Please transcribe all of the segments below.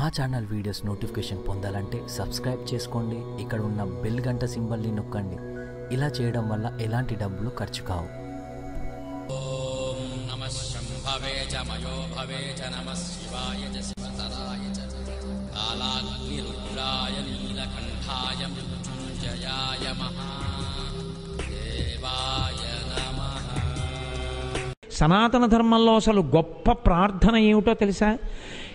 మా channel videos notification పొందాలంటే subscribe చేసుకోండి. ఇక్కడ ఉన్న బెల్ గంట సింబల్ని నొక్కండి. ఇలా చేయడం వల్ల ఎలాంటి డబ్బులు ఖర్చు కావు. సనాతన ధర్మంలో అసలు గొప్ప ప్రార్థన ఏమిటో తెలుసా?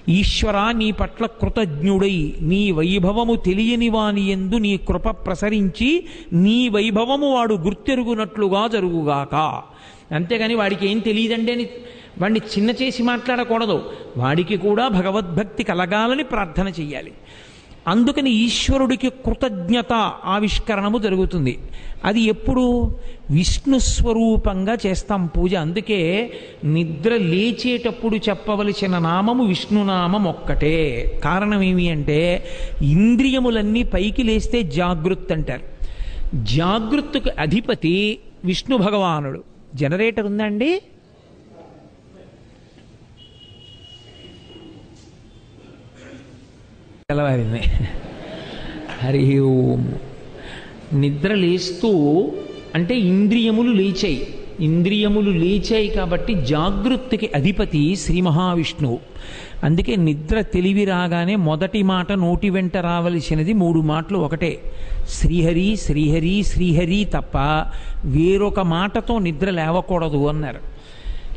ఈశ్వర నీ పట్ల కృతజ్ఞుడై నీ వైభవము తెలియని వాని ఎందు నీ కృప ప్రసరించి నీ వైభవము వాడు గుర్తెరుగునట్లుగా జరుగుగాక. అంతేగాని వాడికి ఏం తెలియదండి అని వాడిని చిన్న చేసి మాట్లాడకూడదు. వాడికి కూడా భగవద్భక్తి కలగాలని ప్రార్థన చెయ్యాలి. అందుకని ఈశ్వరుడికి కృతజ్ఞత ఆవిష్కరణము జరుగుతుంది. అది ఎప్పుడు? విష్ణు స్వరూపంగా చేస్తాం పూజ. అందుకే నిద్ర లేచేటప్పుడు చెప్పవలసిన నామము విష్ణునామం ఒక్కటే. కారణం ఏమి అంటే ఇంద్రియములన్నీ పైకి లేస్తే జాగృత్ అంటారు. జాగృత్తుకు అధిపతి విష్ణు భగవానుడు. జనరేటర్ ఉందండి? తెల్లవారింది. హరి ఓం. నిద్ర లేస్తూ అంటే ఇంద్రియములు లేచాయి. ఇంద్రియములు లేచాయి కాబట్టి జాగృతికి అధిపతి శ్రీ మహావిష్ణువు అందుకే నిద్ర తెలివి రాగానే మొదటి మాట నోటి వెంట రావలసినది మూడు మాటలు ఒకటే. శ్రీహరి శ్రీహరి శ్రీహరి తప్ప వేరొక మాటతో నిద్ర లేవకూడదు అన్నారు.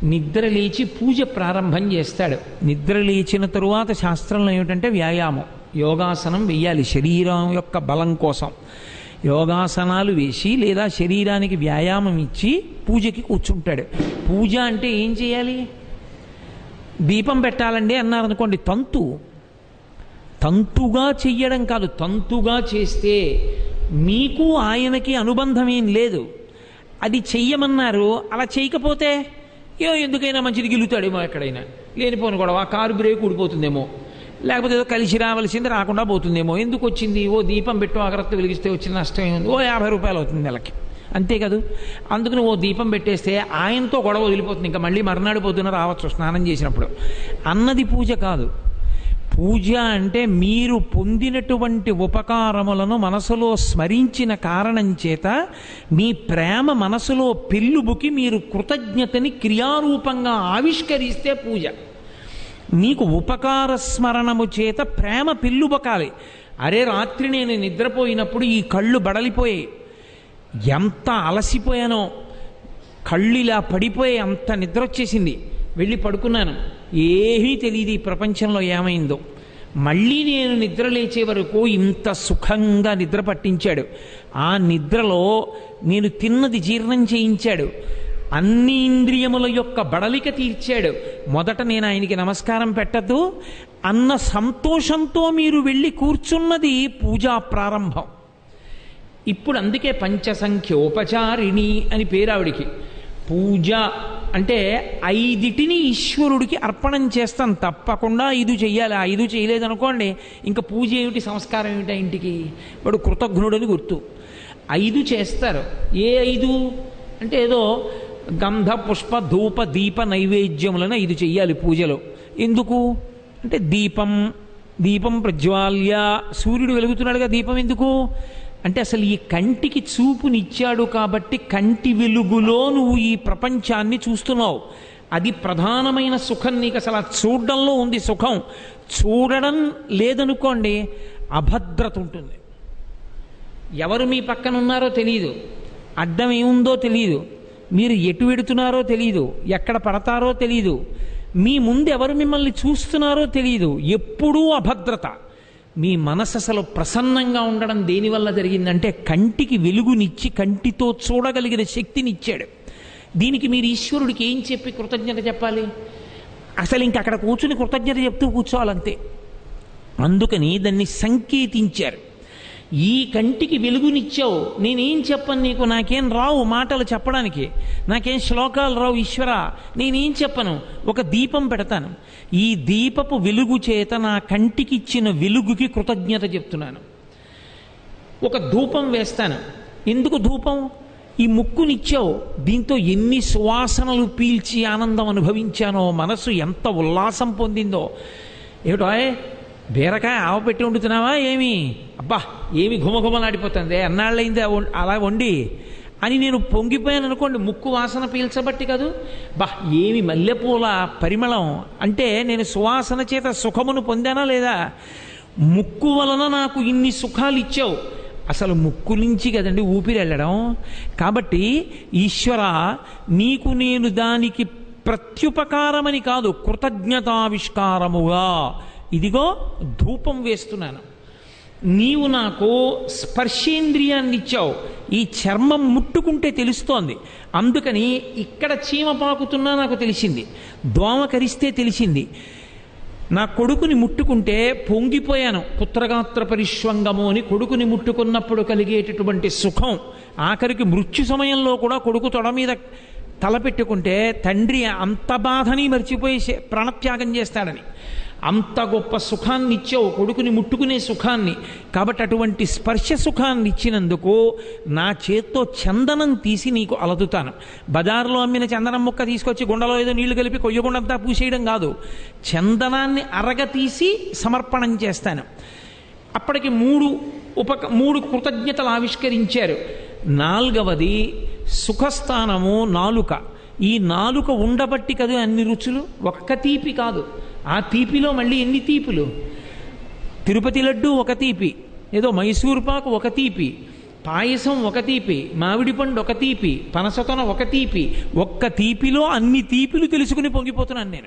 నిద్ర లేచి పూజ ప్రారంభం చేస్తాడు. నిద్ర లేచిన తరువాత శాస్త్రంలో ఏమిటంటే వ్యాయామం. యోగాసనం వెయ్యాలి. శరీరం యొక్క బలం కోసం. యోగాసనాలు వేసి లేదా శరీరానికి వ్యాయామం ఇచ్చి పూజకి కూర్చుంటాడు. పూజ అంటే ఏం చేయాలి? దీపం పెట్టాలండి అన్నారు అనుకోండి తంతు. తంతుగా చెయ్యడం కాదు తంతుగా చేస్తే మీకు ఆయనకి అనుబంధం ఏం లేదు. అది చెయ్యమన్నారు అలా చేయకపోతే ఏ ఎందుకైనా మంచిది గిలుతాడేమో ఎక్కడైనా. లేనిపోను గొడవ కారు బ్రేక్ ఊడిపోతుందేమో. లేకపోతే ఏదో కలిసి రావాల్సింది రాకుండా పోతుందేమో. ఎందుకు వచ్చింది? ఓ దీపం పెట్టు అగరత్తు వెలిగిస్తే వచ్చిన నష్టం ఏముంది? ఓ యాభై రూపాయలు అవుతుంది నెలకి. అంతే కదూ? అందుకని ఓ దీపం పెట్టేస్తే ఆయనతో గొడవ వదిలిపోతుంది. ఇంకా మళ్ళీ మర్నాడు పొద్దున రావచ్చు స్నానం చేసినప్పుడు. అన్నది పూజ కాదు. పూజ అంటే మీరు పొందినటువంటి ఉపకారములను మనసులో స్మరించిన కారణం చేత మీ ప్రేమ మనసులో పెళ్ళుబుకి మీరు కృతజ్ఞతని క్రియారూపంగా ఆవిష్కరిస్తే పూజ. మీకు ఉపకార స్మరణము చేత ప్రేమ పెళ్ళుబకాలి అరే రాత్రి నేను నిద్రపోయినప్పుడు ఈ కళ్ళు బడలిపోయాయి. ఎంత అలసిపోయానో. కళ్ళు ఇలా పడిపోయి అంత నిద్ర వచ్చేసింది వెళ్ళి పడుకున్నాను. ఏమీ తెలియదు ఈ ప్రపంచంలో ఏమైందో. మళ్ళీ నేను నిద్ర లేచే వరకు ఇంత సుఖంగా నిద్ర పట్టించాడు. ఆ నిద్రలో నేను తిన్నది జీర్ణం చేయించాడు. అన్ని ఇంద్రియముల యొక్క బడలిక తీర్చాడు. మొదట నేను ఆయనకి నమస్కారం పెట్టద్దు అన్న సంతోషంతో మీరు వెళ్ళి కూర్చున్నది పూజా ప్రారంభం. ఇప్పుడు అందుకే పంచసంఖ్య ఉపచారిణి అని పేరు ఆవిడికి. పూజ అంటే ఐదిటిని ఈశ్వరుడికి అర్పణం చేస్తాం. తప్పకుండా ఐదు చెయ్యాలి. ఆ ఐదు చేయలేదనుకోండి ఇంకా పూజ ఏమిటి సంస్కారం ఏమిటి ఇంటికి? వాడు కృతజ్ఞుడని గుర్తు. ఐదు చేస్తారు. ఏ ఐదు? అంటే ఏదో గంధ పుష్ప ధూప దీప నైవేద్యములను ఐదు చెయ్యాలి పూజలో. ఎందుకు? అంటే దీపం దీపం ప్రజ్వాల్య సూర్యుడు వెలుగుతున్నాడుగా దీపం ఎందుకు? అంటే అసలు ఈ కంటికి చూపునిచ్చాడు కాబట్టి కంటి వెలుగులో నువ్వు ఈ ప్రపంచాన్ని చూస్తున్నావు. అది ప్రధానమైన సుఖం నీకు అసలు ఆ చూడడంలో ఉంది సుఖం. చూడడం లేదనుకోండి అభద్రత ఉంటుంది. ఎవరు మీ పక్కన ఉన్నారో తెలియదు అడ్డం ఏముందో తెలియదు మీరు ఎటు వెడుతున్నారో తెలియదు ఎక్కడ పడతారో తెలియదు మీ ముందు ఎవరు మిమ్మల్ని చూస్తున్నారో తెలియదు ఎప్పుడూ అభద్రత. మీ మనసు అసలు ప్రసన్నంగా ఉండడం దేనివల్ల జరిగిందంటే కంటికి వెలుగునిచ్చి కంటితో చూడగలిగిన శక్తినిచ్చాడు. దీనికి మీరు ఈశ్వరుడికి ఏం చెప్పి కృతజ్ఞత చెప్పాలి? అసలు ఇంక అక్కడ కూర్చుని కృతజ్ఞత చెప్తూ కూర్చోవాలంతే. అందుకని దాన్ని సంకేతించారు. ఈ కంటికి వెలుగునిచ్చావు. నేనేం చెప్పను నీకు? నాకేం రావు మాటలు చెప్పడానికి. నాకేం శ్లోకాలు రావు ఈశ్వర. నేనేం చెప్పను? ఒక దీపం పెడతాను. ఈ దీపపు వెలుగు చేత నా కంటికి ఇచ్చిన వెలుగుకి కృతజ్ఞత చెప్తున్నాను. ఒక ధూపం వేస్తాను. ఎందుకు ధూపం? ఈ ముక్కునిచ్చావు. దీంతో ఎన్ని సువాసనలు పీల్చి ఆనందం అనుభవించానో మనసు ఎంత ఉల్లాసం పొందిందో. ఏమిటో బీరకాయ ఆవ పెట్టి వండుతున్నావా ఏమి? అబ్బా ఏమి ఘుమఘుమలాడిపోతుంది. ఎన్నాళ్ళైంది అలా వండి. అని నేను పొంగిపోయాను అనుకోండి ముక్కు వాసన పీల్చబట్టి కాదు. బా ఏమి మల్లెపూల పరిమళం. అంటే నేను సువాసన చేత సుఖమును పొందానా లేదా? ముక్కు వలన నాకు ఇన్ని సుఖాలు ఇచ్చావు. అసలు ముక్కు నుంచి కదండి ఊపిరి వెళ్ళడం. కాబట్టి ఈశ్వర నీకు నేను దానికి ప్రత్యుపకారమని కాదు కృతజ్ఞతావిష్కారముగా. ఇదిగో ధూపం వేస్తున్నాను. నీవు నాకు స్పర్శేంద్రియాన్ని ఇచ్చావు ఈ చర్మం ముట్టుకుంటే తెలుస్తోంది. అందుకని ఇక్కడ చీమ పాకుతున్నా నాకు తెలిసింది. దోమ కరిస్తే తెలిసింది. నా కొడుకుని ముట్టుకుంటే పొంగిపోయాను. పుత్రగాత్ర పరిశ్వంగము అని కొడుకుని ముట్టుకున్నప్పుడు కలిగేటటువంటి సుఖం. ఆఖరికి మృత్యు సమయంలో కూడా కొడుకు తొడ మీద తలపెట్టుకుంటే తండ్రి అంత బాధని మర్చిపోయి ప్రాణత్యాగం చేస్తాడని. అంత గొప్ప సుఖాన్ని ఇచ్చావు కొడుకుని ముట్టుకునే సుఖాన్ని. కాబట్టి అటువంటి స్పర్శ సుఖాన్ని ఇచ్చినందుకు నా చేత్తో చందనం తీసి నీకు అలదుతాను. బజార్లో అమ్మిన చందనం ముక్క తీసుకొచ్చి గుండలో ఏదో నీళ్ళు కలిపి కొయ్యగుండంతా పూసేయడం కాదు. చందనాన్ని అరగ తీసి సమర్పణం చేస్తాను. అప్పటికి మూడు ఉపక మూడు కృతజ్ఞతలు ఆవిష్కరించారు. నాలుగవది సుఖస్థానము నాలుక. ఈ నాలుక ఉండబట్టి కదా అన్ని రుచులు? ఒక్క తీపి కాదు. ఆ తీపిలో మళ్ళీ ఎన్ని తీపులు? తిరుపతి లడ్డు ఒక తీపి ఏదో మైసూర్ పాకు ఒక తీపి పాయసం ఒక తీపి మామిడి పండు ఒక తీపి పనసతన ఒక తీపి ఒక్క తీపిలో అన్ని తీపిలు తెలుసుకుని పొంగిపోతున్నాను నేను.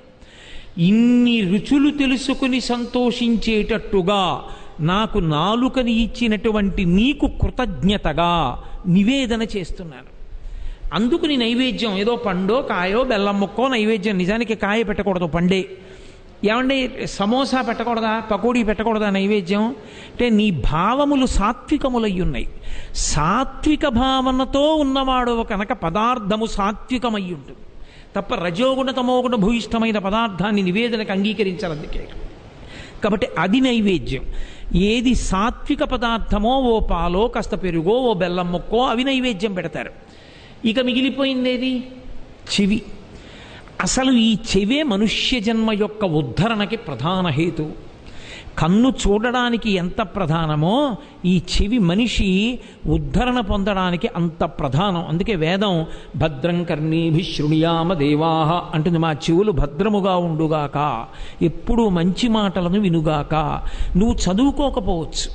ఇన్ని రుచులు తెలుసుకుని సంతోషించేటట్టుగా నాకు నాలుకని ఇచ్చినటువంటి నీకు కృతజ్ఞతగా నివేదన చేస్తున్నాను. అందుకు నీ నైవేద్యం ఏదో పండో కాయో బెల్లం ముక్కో నైవేద్యం నిజానికి కాయ పెట్టకూడదు పండే. ఏమండి సమోసా పెట్టకూడదా పకోడీ పెట్టకూడదా నైవేద్యం? అంటే నీ భావములు సాత్వికములై ఉన్నాయి. సాత్విక భావనతో ఉన్నవాడు కనుక పదార్థము సాత్వికమై ఉంటుంది తప్ప రజోగుణ తమోగుణ భూయిష్టమైన పదార్థాన్ని నివేదనకు అంగీకరించాలి అందుకే కాబట్టి అది నైవేద్యం. ఏది సాత్విక పదార్థమో ఓ పాలో కాస్త పెరుగో ఓ బెల్లం ముక్కో అవి నైవేద్యం పెడతారు. ఇక మిగిలిపోయిందేది? చెవి. అసలు ఈ చెవే మనుష్య జన్మ యొక్క ఉద్ధరణకి ప్రధాన హేతు. కన్ను చూడడానికి ఎంత ప్రధానమో ఈ చెవి మనిషి ఉద్ధరణ పొందడానికి అంత ప్రధానం. అందుకే వేదం భద్రం కర్ణీభి శృణుయామ దేవాహ అంటుంది మా చెవులు భద్రముగా ఉండుగాక ఎప్పుడూ మంచి మాటలను వినుగాక. నువ్వు చదువుకోకపోవచ్చు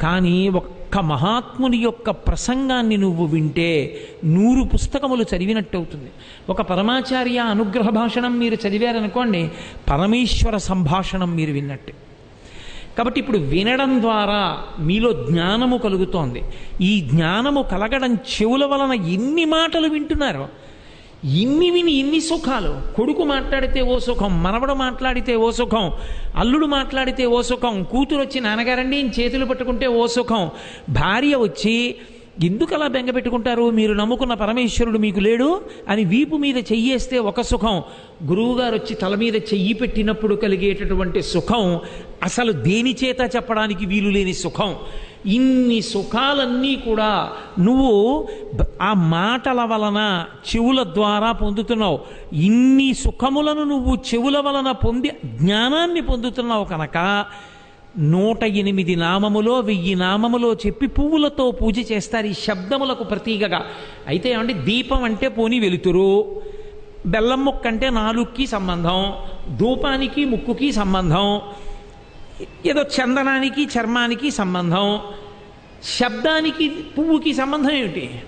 కానీ ఒక్క మహాత్ముని యొక్క ప్రసంగాన్ని నువ్వు వింటే నూరు పుస్తకములు చదివినట్టు అవుతుంది ఒక పరమాచార్య అనుగ్రహ భాషణం మీరు చదివారనుకోండి పరమేశ్వర సంభాషణం మీరు విన్నట్టు. కాబట్టి ఇప్పుడు వినడం ద్వారా మీలో జ్ఞానము కలుగుతోంది. ఈ జ్ఞానము కలగడం చెవుల వలన ఎన్ని మాటలు వింటున్నారో ఇన్ని విని ఇన్ని సుఖాలు. కొడుకు మాట్లాడితే ఓ సుఖం మనవడు మాట్లాడితే ఓ సుఖం అల్లుడు మాట్లాడితే ఓ సుఖం కూతురు వచ్చి నాన్నగారండి చేతులు పట్టుకుంటే ఓ సుఖం. భార్య వచ్చి ఎందుకు అలా బెంగ పెట్టుకుంటారు? మీరు నమ్ముకున్న పరమేశ్వరుడు మీకు లేడు అని వీపు మీద చెయ్యేస్తే ఒక సుఖం. గురువుగారు వచ్చి తల మీద చెయ్యి పెట్టినప్పుడు కలిగేటటువంటి సుఖం. అసలు దేని చేత చెప్పడానికి వీలు లేని సుఖం? ఇన్ని సుఖాలన్నీ కూడా నువ్వు ఆ మాటల వలన చెవుల ద్వారా పొందుతున్నావు. ఇన్ని సుఖములను నువ్వు చెవుల వలన పొంది జ్ఞానాన్ని పొందుతున్నావు కనుక నూట ఎనిమిది నామములో వెయ్యి నామములో చెప్పి పువ్వులతో పూజ చేస్తారు ఈ శబ్దములకు ప్రతీకగా. అయితే ఏమంటే దీపం అంటే పోని వెలుతురు బెల్లం ముక్క అంటే నాలుగుకి సంబంధం ధూపానికి ముక్కుకి సంబంధం ఏదో చందనానికి చర్మానికి సంబంధం శబ్దానికి పువ్వుకి సంబంధం ఏమిటి?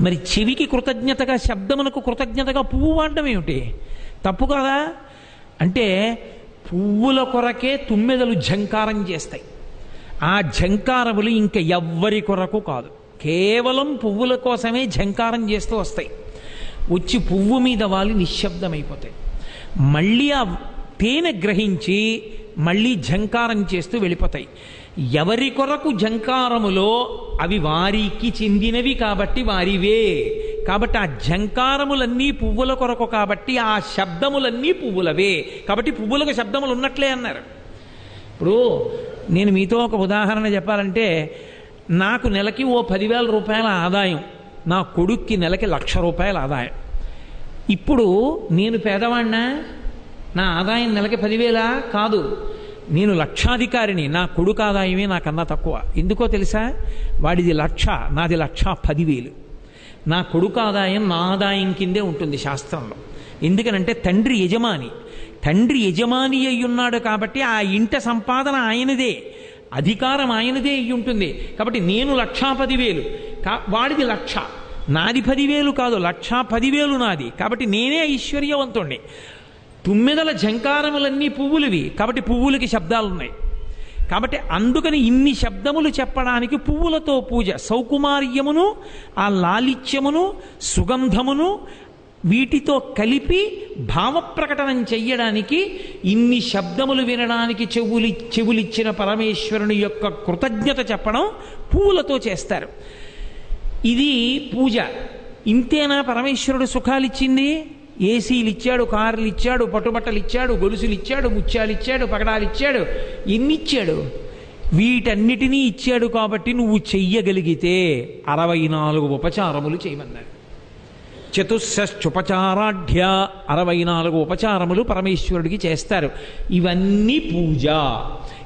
మరి చెవికి కృతజ్ఞతగా శబ్దమునకు కృతజ్ఞతగా పువ్వు వాడడం ఏమిటి? తప్పు కదా? అంటే పువ్వుల కొరకే తుమ్మెదలు ఝంకారం చేస్తాయి. ఆ ఝంకారములు ఇంక ఎవ్వరి కొరకు కాదు. కేవలం పువ్వుల కోసమే ఝంకారం చేస్తూ వస్తాయి. వచ్చి పువ్వు మీద వాలి నిశ్శబ్దమైపోతాయి. మళ్ళీ ఆ తేనె గ్రహించి మళ్ళీ ఝంకారం చేస్తూ వెళ్ళిపోతాయి. ఎవరి కొరకు ఝంకారములో అవి వారికి చెందినవి కాబట్టి వారివే. కాబట్టి ఆ ఝంకారములన్నీ పువ్వుల కొరకు కాబట్టి ఆ శబ్దములన్నీ పువ్వులవే. కాబట్టి పువ్వులకు శబ్దములు ఉన్నట్లే అన్నారు. ఇప్పుడు నేను మీతో ఒక ఉదాహరణ చెప్పాలంటే నాకు నెలకి ఓ పదివేల రూపాయల ఆదాయం నా కొడుక్కి నెలకి లక్ష రూపాయల ఆదాయం. ఇప్పుడు నేను పేదవాడినా నా ఆదాయం నెలకి పదివేలా కాదు. నేను లక్షాధికారిని నా కొడుకు ఆదాయమే నాకన్నా తక్కువ. ఎందుకో తెలుసా? వాడిది లక్ష నాది లక్ష పదివేలు. నా కొడుకు ఆదాయం నా ఆదాయం కిందే ఉంటుంది శాస్త్రంలో. ఎందుకనంటే తండ్రి యజమాని. తండ్రి యజమాని అయి ఉన్నాడు కాబట్టి ఆ ఇంట సంపాదన ఆయనదే. అధికారం ఆయనదే అయ్యి ఉంటుంది కాబట్టి నేను లక్షా పదివేలు. కా వాడిది లక్ష. నాది పదివేలు కాదు లక్షా పదివేలు నాది. కాబట్టి నేనే ఐశ్వర్యవంతుణ్ణి. తుమ్మెదల జంకారములన్నీ పువ్వులవి. కాబట్టి పువ్వులకి శబ్దాలు ఉన్నాయి కాబట్టి అందుకని ఇన్ని శబ్దములు చెప్పడానికి పువ్వులతో పూజ. సౌకుమార్యమును ఆ లాలిత్యమును సుగంధమును వీటితో కలిపి భావప్రకటనం చెయ్యడానికి ఇన్ని శబ్దములు వినడానికి చెవులి చెవులిచ్చిన పరమేశ్వరుని యొక్క కృతజ్ఞత చెప్పడం పువ్వులతో చేస్తారు. ఇది పూజ. ఇంతేనా పరమేశ్వరుడు సుఖాలిచ్చింది? ఏసీలు ఇచ్చాడు కార్లు ఇచ్చాడు పట్టుబట్టలు ఇచ్చాడు గొలుసులు ఇచ్చాడు ముత్యాలు ఇచ్చాడు పగడాలు ఇచ్చాడు ఎన్ని ఇచ్చాడు వీటన్నిటినీ ఇచ్చాడు కాబట్టి నువ్వు చెయ్యగలిగితే అరవై నాలుగు ఉపచారములు చేయమన్నాడు. చతుస్సృపచారాఢ్య అరవై నాలుగు ఉపచారములు పరమేశ్వరుడికి చేస్తారు. ఇవన్నీ పూజ.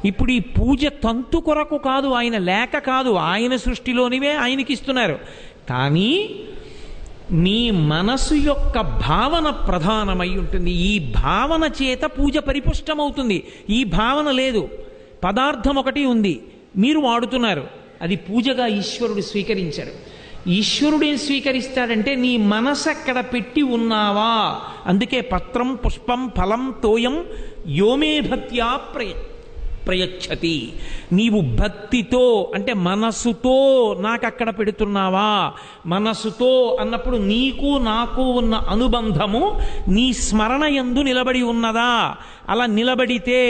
ఇప్పుడు ఈ పూజ తంతు కొరకు కాదు ఆయన లేక కాదు ఆయన సృష్టిలోనివే ఆయనకి ఇస్తున్నారు కానీ నీ మనసు యొక్క భావన ప్రధానమై ఉంటుంది. ఈ భావన చేత పూజ పరిపుష్టమవుతుంది. ఈ భావన లేదు. పదార్థం ఒకటి ఉంది. మీరు వాడుతున్నారు. అది పూజగా ఈశ్వరుడు స్వీకరించారు ఈశ్వరుడు స్వీకరిస్తాడంటే నీ మనసు అక్కడ పెట్టి ఉన్నావా? అందుకే పత్రం పుష్పం ఫలం తోయం యోమే భక్త్యా ప్రయత్నం ప్రయచ్చతి. నీవు భక్తితో అంటే మనసుతో నాకు అక్కడ పెడుతున్నావా? మనసుతో అన్నప్పుడు నీకు నాకు ఉన్న అనుబంధము నీ స్మరణ యందు నిలబడి ఉన్నదా? అలా నిలబడితే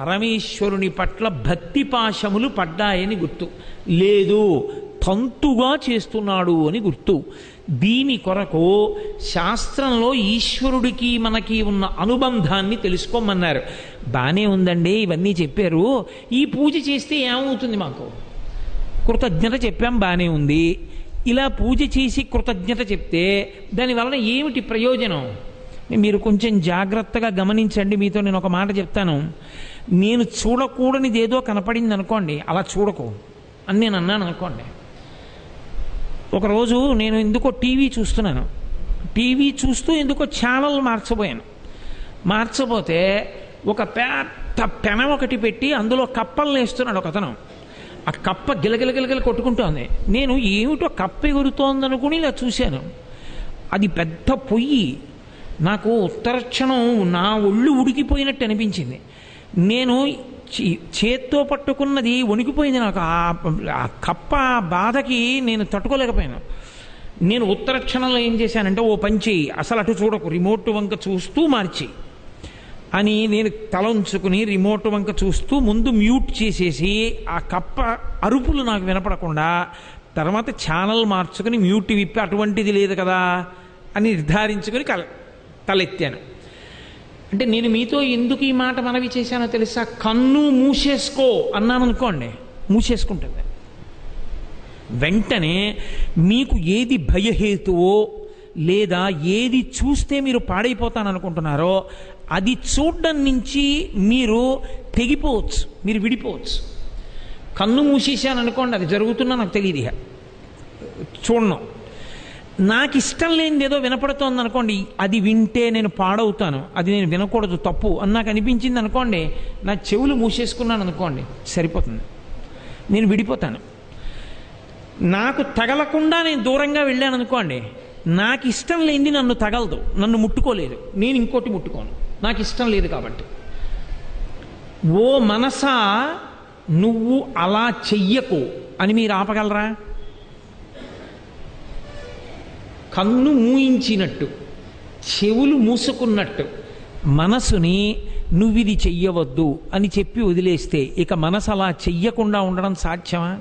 పరమేశ్వరుని పట్ల భక్తి పాశములు పడ్డాయని గుర్తు. లేదు తంతుగా చేస్తున్నాడు అని గుర్తు. దీని కొరకు శాస్త్రంలో ఈశ్వరుడికి మనకి ఉన్న అనుబంధాన్ని తెలుసుకోమన్నారు. బాగానే ఉందండి ఇవన్నీ చెప్పారు. ఈ పూజ చేస్తే ఏమవుతుంది మాకు? కృతజ్ఞత చెప్పాం బాగానే ఉంది. ఇలా పూజ చేసి కృతజ్ఞత చెప్తే దానివలన ఏమిటి ప్రయోజనం? మీరు కొంచెం జాగ్రత్తగా గమనించండి మీతో నేను ఒక మాట చెప్తాను. నేను చూడకూడనిదేదో కనపడింది అనుకోండి అలా చూడకు. అని నేను అన్నాను అనుకోండి. ఒకరోజు నేను ఎందుకో టీవీ చూస్తున్నాను. టీవీ చూస్తూ ఎందుకో ఛానల్ మార్చబోయాను. మార్చబోతే ఒక పెద్ద పెన ఒకటి పెట్టి అందులో కప్పలు వేస్తున్నాడు ఒక అతను. ఆ కప్ప గిలగిలగిలగిల కొట్టుకుంటోంది నేను ఏమిటో కప్ప ఎగురుతోంది అనుకుని ఇలా చూశాను. అది పెద్ద పొయ్యి. నాకు ఉత్తరక్షణం నా ఒళ్ళు ఉడికిపోయినట్టు అనిపించింది. నేను చేత్తో పట్టుకున్నది వణికిపోయింది నాకు. ఆ- ఆ కప్ప బాధకి నేను తట్టుకోలేకపోయాను. నేను ఉత్తర క్షణంలో ఏం చేశానంటే ఓ పంచి అసలు అటు చూడకు రిమోట్ వంక చూస్తూ మార్చి అని నేను తల ఉంచుకుని రిమోట్ వంక చూస్తూ ముందు మ్యూట్ చేసేసి ఆ కప్ప అరుపులు నాకు వినపడకుండా తర్వాత ఛానల్ మార్చుకుని మ్యూట్ విప్పి అటువంటిది లేదు కదా అని నిర్ధారించుకుని కల తలెత్తాను. అంటే నేను మీతో ఎందుకు ఈ మాట మనవి చేశానో తెలుసా? కన్ను మూసేసుకో అన్నాను అనుకోండి. మూసేసుకుంటుంది. వెంటనే మీకు ఏది భయహేతువో లేదా ఏది చూస్తే మీరు పాడైపోతాననుకుంటున్నారో అది చూడడం నుంచి మీరు తెగిపోవచ్చు. మీరు విడిపోవచ్చు. కన్ను మూసేసాను అనుకోండి అది జరుగుతున్నా నాకు తెలియదు ఇక చూడను. నాకు ఇష్టం లేనిది ఏదో వినపడుతోంది అనుకోండి అది వింటే నేను పాడవుతాను. అది నేను వినకూడదు తప్పు అని నాకు అనిపించింది అనుకోండి నా చెవులు మూసేసుకున్నాను అనుకోండి సరిపోతుంది. నేను విడిపోతాను. నాకు తగలకుండా నేను దూరంగా వెళ్ళాను అనుకోండి నాకు ఇష్టం లేనిది నన్ను తగలదు నన్ను ముట్టుకోలేదు. నేను ఇంకోటి ముట్టుకోను. నాకు ఇష్టం లేదు కాబట్టి. ఓ మనసా నువ్వు అలా చెయ్యకు అని మీరు ఆపగలరా? కన్ను మూయించినట్టు చెవులు మూసుకున్నట్టు మనసుని నువ్విది చెయ్యవద్దు అని చెప్పి వదిలేస్తే ఇక మనసు అలా చెయ్యకుండా ఉండడం సాధ్యమా?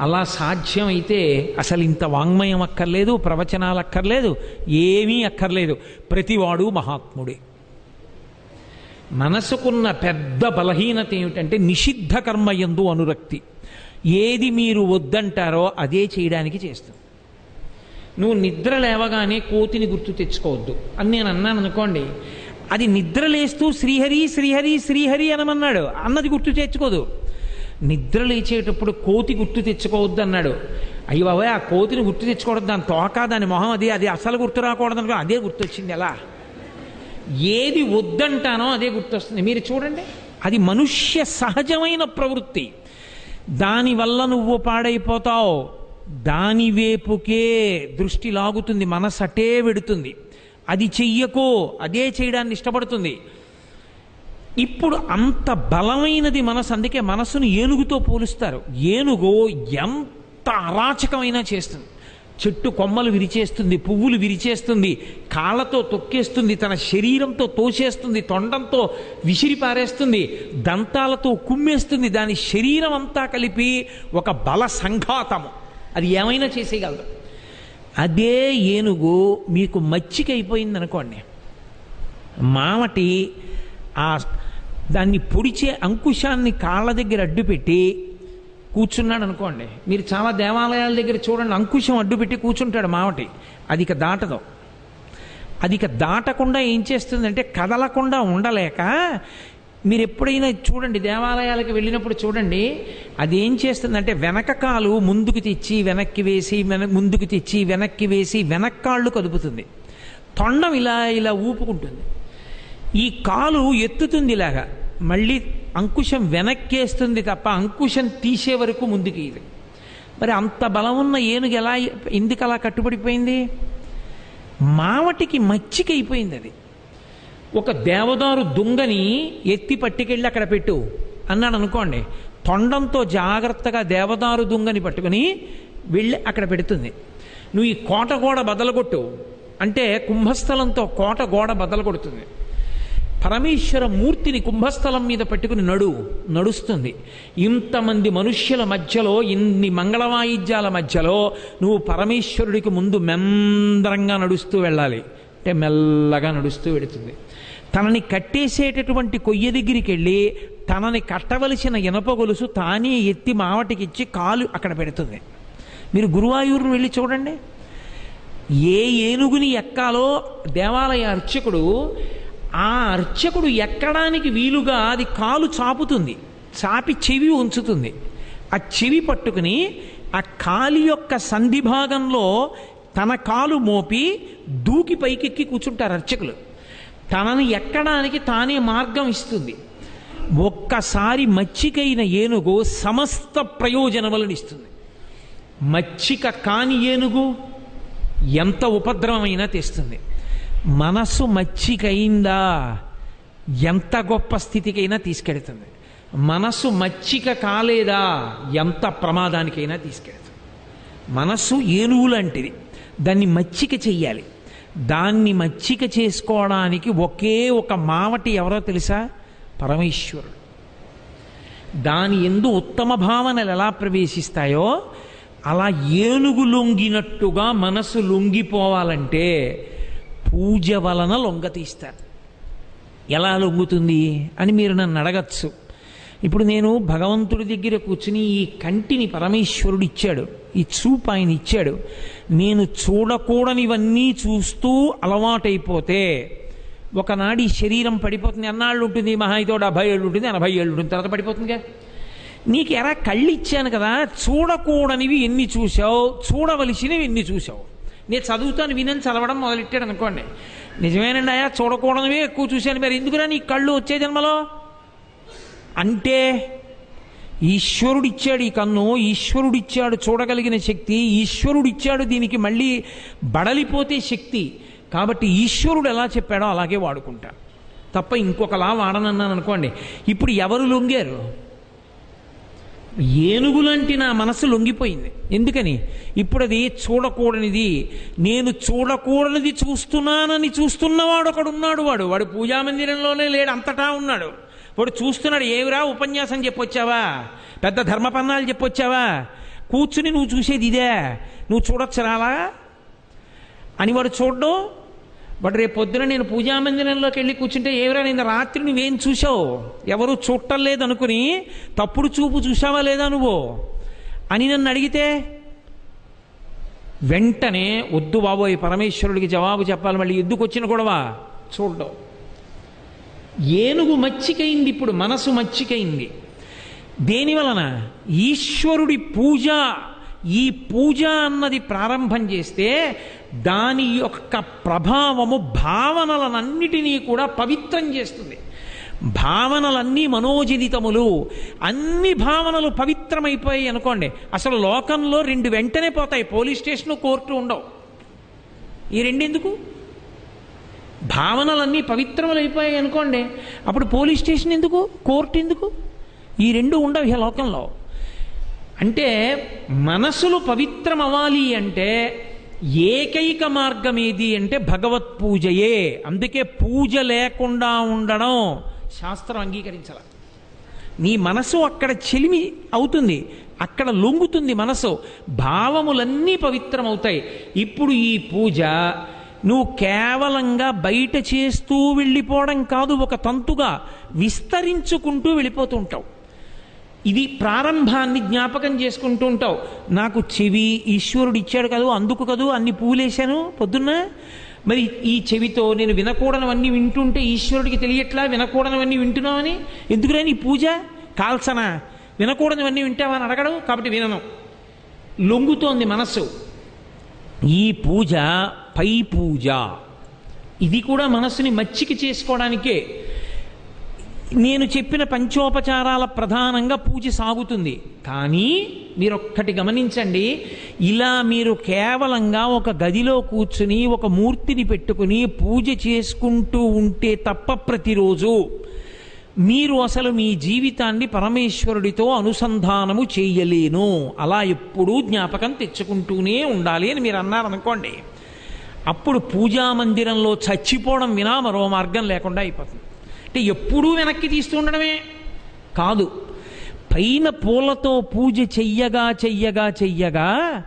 అలా సాధ్యం అయితే అసలు ఇంత వాంగ్మయం అక్కర్లేదు ప్రవచనాలు అక్కర్లేదు ఏమీ అక్కర్లేదు. ప్రతివాడు మహాత్ముడే. మనసుకున్న పెద్ద బలహీనత ఏమిటంటే నిషిద్ధ కర్మయందు అనురక్తి. ఏది మీరు వద్దంటారో అదే చేయడానికి చేస్తుంది. నువ్వు నిద్ర లేవగానే కోతిని గుర్తు తెచ్చుకోవద్దు. అని నేను అన్నాను అనుకోండి అది నిద్ర లేస్తూ శ్రీహరి శ్రీహరి శ్రీహరి అనమన్నాడు. అన్నది గుర్తు తెచ్చుకోదు. నిద్ర లేచేటప్పుడు కోతి గుర్తు తెచ్చుకోవద్దు అన్నాడు. అయ్యో బాబాయ్ ఆ కోతిని గుర్తు తెచ్చుకోవడం దాని తోక దాని మొహం అది అది అసలు గుర్తు రాకూడదు అనుకో అదే గుర్తొచ్చింది ఎలా? ఏది వద్దంటానో అదే గుర్తొస్తుంది. మీరు చూడండి అది మనుష్య సహజమైన ప్రవృత్తి. దానివల్ల నువ్వు పాడైపోతావు. దాని వేపుకే దృష్టి లాగుతుంది మనసు అటే వెడుతుంది. అది చెయ్యకో అదే చేయడాన్ని ఇష్టపడుతుంది. ఇప్పుడు అంత బలమైనది మనసు అందుకే మనసును ఏనుగుతో పోలుస్తారు. ఏనుగు ఎంత అరాచకమైనా చేస్తుంది. చెట్టు కొమ్మలు విరిచేస్తుంది పువ్వులు విరిచేస్తుంది కాళ్ళతో తొక్కేస్తుంది తన శరీరంతో తోసేస్తుంది తొండంతో విసిరి పారేస్తుంది దంతాలతో కుమ్మేస్తుంది. దాని శరీరం అంతా కలిపి ఒక బల సంఘాతము అది ఏమైనా చేసేయగలదు అదే ఏనుగు మీకు మచ్చికైపోయింది అనుకోండి. మామటి ఆ దాన్ని పొడిచే అంకుశాన్ని కాళ్ళ దగ్గర అడ్డుపెట్టి కూర్చున్నాడు అనుకోండి. మీరు చాలా దేవాలయాల దగ్గర చూడండి అంకుశం అడ్డుపెట్టి కూర్చుంటాడు మామటి. అది ఇక దాటదు. అది ఇక దాటకుండా ఏం చేస్తుందంటే కదలకుండా ఉండలేక మీరు ఎప్పుడైనా చూడండి దేవాలయాలకు వెళ్ళినప్పుడు చూడండి అది ఏం చేస్తుందంటే వెనక కాలు ముందుకు తెచ్చి వెనక్కి వేసి వెన ముందుకు తెచ్చి వెనక్కి వేసి వెనక్కాళ్ళు కదుపుతుంది. తొండం ఇలా ఇలా ఊపుకుంటుంది. ఈ కాలు ఎత్తుతుంది ఇలాగా మళ్ళీ అంకుశం వెనక్కేస్తుంది తప్ప అంకుశం తీసే వరకు ముందుకు ఇది. మరి అంత బలం ఉన్న ఏనుగు ఎలా ఎందుకు అలా కట్టుబడిపోయింది? మావటికి మచ్చికైపోయింది అది. ఒక దేవదారు దుంగని ఎత్తి పట్టుకెళ్ళి అక్కడ పెట్టు అన్నాడు అనుకోండి. తొండంతో జాగ్రత్తగా దేవదారు దుంగని పట్టుకుని వెళ్ళి అక్కడ పెడుతుంది. నువ్వు ఈ కోట గోడ బదలగొట్టు. అంటే కుంభస్థలంతో కోట గోడ బదలు కొడుతుంది పరమేశ్వర మూర్తిని కుంభస్థలం మీద పెట్టుకుని నడు నడుస్తుంది. ఇంతమంది మనుష్యుల మధ్యలో ఇన్ని మంగళవాయిద్యాల మధ్యలో నువ్వు పరమేశ్వరుడికి ముందు మెందరంగా నడుస్తూ వెళ్ళాలి. అంటే మెల్లగా నడుస్తూ వెడుతుంది తనని కట్టేసేటటువంటి కొయ్య దగ్గరికి వెళ్ళి తనని కట్టవలసిన ఇనప గొలుసు తానే ఎత్తి మావటికిచ్చి కాలు అక్కడ పెడుతుంది. మీరు గురువాయూరును వెళ్ళి చూడండి. ఏ ఏనుగుని ఎక్కాలో దేవాలయ అర్చకుడు ఆ అర్చకుడు ఎక్కడానికి వీలుగా అది కాలు చాపుతుంది చాపి చెవి ఉంచుతుంది. ఆ చెవి పట్టుకుని ఆ కాలి యొక్క సంధి భాగంలో తన కాలు మోపి దూకి పైకెక్కి కూర్చుంటారు అర్చకులు. తనని ఎక్కడానికి తానే మార్గం ఇస్తుంది. ఒక్కసారి మచ్చికైన ఏనుగు సమస్త ప్రయోజనములను ఇస్తుంది. మచ్చిక కాని ఏనుగు ఎంత ఉపద్రవమైనా తెస్తుంది. మనస్సు మచ్చికైందా? ఎంత గొప్ప స్థితికైనా తీసుకెడుతుంది మనస్సు మచ్చిక కాలేదా? ఎంత ప్రమాదానికైనా తీసుకెడుతుంది మనస్సు ఏనుగు లాంటిది దాన్ని మచ్చిక చెయ్యాలి. దాన్ని మచ్చిక చేసుకోవడానికి ఒకే ఒక మావటి ఎవరో తెలుసా? పరమేశ్వరుడు. దాని ఎందు ఉత్తమ భావనలు ఎలా ప్రవేశిస్తాయో అలా ఏనుగు లొంగినట్టుగా మనసు లొంగిపోవాలంటే పూజ వలన లొంగ తీస్తారు. ఎలా లొంగుతుంది అని మీరు నన్ను అడగచ్చు. ఇప్పుడు నేను భగవంతుడి దగ్గర కూర్చుని ఈ కంటిని పరమేశ్వరుడు ఇచ్చాడు ఈ చూపు ఆయన ఇచ్చాడు నేను చూడకూడనివన్నీ చూస్తూ అలవాటైపోతే ఒకనాడు ఈ శరీరం పడిపోతుంది ఎన్నాళ్ళు ఉంటుంది మహా అయితే డెబ్బై ఏళ్ళు ఉంటుంది ఎనభై ఏళ్ళు ఉంటుంది తర్వాత పడిపోతుందిగా. నీకు ఎరా కళ్ళు ఇచ్చాను కదా చూడకూడనివి ఎన్ని చూసావు చూడవలసినవి ఎన్ని చూసావు నేను చదువుతాను వినని చదవడం మొదలెట్టాడు అనుకోండి. నిజమేనండి అయ్యా చూడకూడనివి ఎక్కువ చూశాను మరి ఎందుకురా నీ కళ్ళు వచ్చే జన్మలో? అంటే ఈశ్వరుడిచ్చాడు ఈ కన్ను ఈశ్వరుడిచ్చాడు చూడగలిగిన శక్తి ఈశ్వరుడిచ్చాడు దీనికి మళ్ళీ బడలిపోతే శక్తి. కాబట్టి ఈశ్వరుడు ఎలా చెప్పాడో అలాగే వాడుకుంటా తప్ప ఇంకొకలా వాడనన్నాను అనుకోండి ఇప్పుడు ఎవరు లొంగారు? ఏనుగులంటి నా మనసు లొంగిపోయింది. ఎందుకని? ఇప్పుడు అది చూడకూడనిది. నేను చూడకూడనిది చూస్తున్నానని చూస్తున్నవాడు ఒకడున్నాడు వాడు. వాడు పూజా మందిరంలోనే లేడు అంతటా ఉన్నాడు. వాడు చూస్తున్నాడు ఏమిరా ఉపన్యాసం చెప్పొచ్చావా? పెద్ద ధర్మపన్నాలు చెప్పొచ్చావా? కూర్చుని నువ్వు చూసేది ఇదే. నువ్వు చూడొచ్చు రాలా? అని వాడు చూడడం వాడు రేపు పొద్దున నేను పూజా మందిరంలోకి వెళ్ళి కూర్చుంటే ఏవరా నేను రాత్రి నువ్వేం చూసావు ఎవరు చూడటం లేదనుకుని తప్పుడు చూపు చూసావా లేదా నువ్వు? అని నన్ను అడిగితే వెంటనే వద్దు బాబోయ్ పరమేశ్వరుడికి జవాబు చెప్పాలి మళ్ళీ ఎందుకు వచ్చిన గొడవ? చూడడం. ఏనుగు మచ్చికైంది ఇప్పుడు మనసు మచ్చికైంది. దేని వలన? ఈశ్వరుడి పూజ. ఈ పూజ అన్నది ప్రారంభం చేస్తే దాని యొక్క ప్రభావము భావనలనన్నిటినీ కూడా పవిత్రం చేస్తుంది. భావనలన్నీ మనోజనితములు అన్ని భావనలు పవిత్రమైపోయాయి అనుకోండి. అసలు లోకంలో రెండు వెంటనే పోతాయి. పోలీస్ స్టేషన్ కోర్టు ఉండవు. ఈ రెండెందుకు? భావనలన్నీ పవిత్రములైపోయాయి అనుకోండి. అప్పుడు పోలీస్ స్టేషన్ ఎందుకు? కోర్టు ఎందుకు? ఈ రెండు ఉండవు ఈ లోకంలో. అంటే మనసులు పవిత్రం అవ్వాలి అంటే ఏకైక మార్గం ఏది అంటే భగవత్ పూజయే. అందుకే పూజ లేకుండా ఉండడం శాస్త్రం అంగీకరించాల. నీ మనసు అక్కడ చెలిమి అవుతుంది. అక్కడ లొంగుతుంది మనసు. భావములన్నీ పవిత్రమవుతాయి. ఇప్పుడు ఈ పూజ నువ్వు కేవలంగా బయట చేస్తూ వెళ్ళిపోవడం కాదు ఒక తంతుగా విస్తరించుకుంటూ వెళ్ళిపోతూ ఉంటావు. ఇది ప్రారంభాన్ని జ్ఞాపకం చేసుకుంటూ ఉంటావు. నాకు చెవి ఈశ్వరుడు ఇచ్చాడు కదూ అందుకు కదూ అన్ని పూలేశాను పొద్దున్న. మరి ఈ చెవితో నేను వినకూడనివన్నీ వింటుంటే ఈశ్వరుడికి తెలియట్లా వినకూడనివన్నీ వింటున్నామని ఎందుకురా నీ పూజ? కాల్సనా? వినకూడనివన్నీ వింటావా అని కాబట్టి వినను. లొంగుతోంది మనస్సు. ఈ పూజ పై పూజ. ఇది కూడా మనస్సుని మచ్చికి చేసుకోవడానికే. నేను చెప్పిన పంచోపచారాల ప్రధానంగా పూజ సాగుతుంది. కానీ మీరు ఒక్కటి గమనించండి ఇలా మీరు కేవలంగా ఒక గదిలో కూర్చుని ఒక మూర్తిని పెట్టుకుని పూజ చేసుకుంటూ ఉంటే తప్ప ప్రతిరోజు మీరు అసలు మీ జీవితాన్ని పరమేశ్వరుడితో అనుసంధానము చేయలేను. అలా ఎప్పుడూ జ్ఞాపకం తెచ్చుకుంటూనే ఉండాలి అని మీరు అన్నారనుకోండి. అప్పుడు పూజా మందిరంలో చచ్చిపోవడం వినా మరో మార్గం లేకుండా అయిపోతుంది. అంటే ఎప్పుడూ వెనక్కి తీస్తూ ఉండడమే కాదు. పైన పూలతో పూజ చెయ్యగా చెయ్యగా చెయ్యగా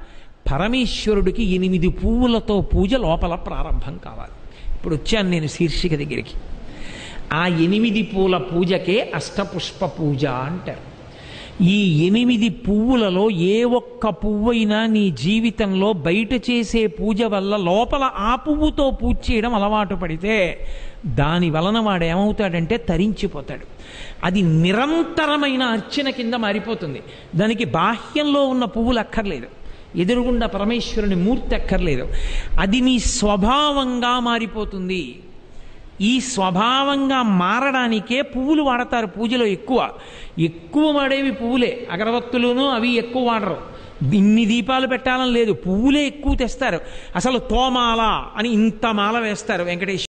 పరమేశ్వరుడికి ఎనిమిది పువ్వులతో పూజ లోపల ప్రారంభం కావాలి. ఇప్పుడు వచ్చాను నేను శీర్షిక దగ్గరికి. ఆ ఎనిమిది పూల పూజకే అష్టపుష్ప పూజ అంటారు. ఈ ఎనిమిది పువ్వులలో ఏ ఒక్క పువ్వైనా నీ జీవితంలో బయట చేసే పూజ వల్ల లోపల ఆ పువ్వుతో పూజ చేయడం అలవాటు పడితే దాని వలన వాడు ఏమవుతాడంటే తరించిపోతాడు. అది నిరంతరమైన అర్చన కింద మారిపోతుంది. దానికి బాహ్యంలో ఉన్న పువ్వులు అక్కర్లేదు. ఎదురుగుండా పరమేశ్వరుని మూర్తి అక్కర్లేదు. అది నీ స్వభావంగా మారిపోతుంది. ఈ స్వభావంగా మారడానికే పువ్వులు వాడతారు పూజలో ఎక్కువ. ఎక్కువ వాడేవి పువ్వులే. అగరవత్తులును అవి ఎక్కువ వాడరు. ఇన్ని దీపాలు పెట్టాలని లేదు. పువ్వులే ఎక్కువ తెస్తారు. అసలు తోమాల అని ఇంత మాల వేస్తారు వెంకటేశ్వర